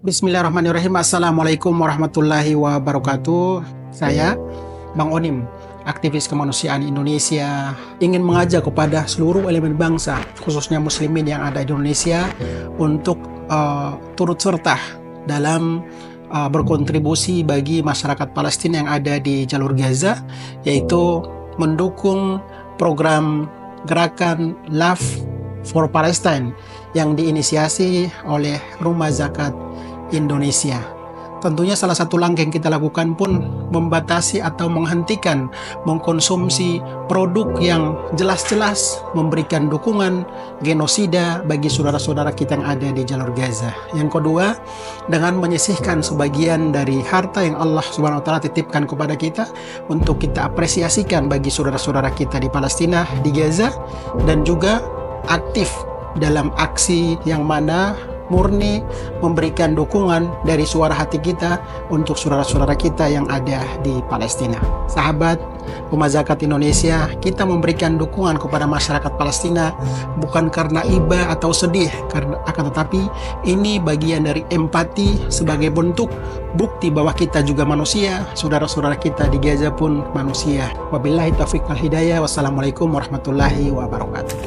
Bismillahirrahmanirrahim. Assalamualaikum warahmatullahi wabarakatuh. Saya Bang Onim, aktivis kemanusiaan Indonesia, ingin mengajak kepada seluruh elemen bangsa, khususnya muslimin yang ada di Indonesia, untuk uh, turut serta dalam uh, berkontribusi bagi masyarakat Palestina yang ada di jalur Gaza, yaitu mendukung program gerakan Love for Palestine yang diinisiasi oleh Rumah Zakat Indonesia. Tentunya salah satu langkah yang kita lakukan pun membatasi atau menghentikan mengkonsumsi produk yang jelas-jelas memberikan dukungan genosida bagi saudara-saudara kita yang ada di jalur Gaza. Yang kedua, dengan menyisihkan sebagian dari harta yang Allah Subhanahu wa taala titipkan kepada kita untuk kita apresiasikan bagi saudara-saudara kita di Palestina, di Gaza dan juga aktif dalam aksi yang mana murni memberikan dukungan dari suara hati kita untuk saudara-saudara kita yang ada di Palestina. Sahabat, Pemazakat Indonesia, kita memberikan dukungan kepada masyarakat Palestina bukan karena iba atau sedih, karena akan tetapi ini bagian dari empati sebagai bentuk bukti bahwa kita juga manusia, saudara-saudara kita di Gaza pun manusia. Wabillahi taufiq wal hidayah. Wassalamualaikum warahmatullahi wabarakatuh.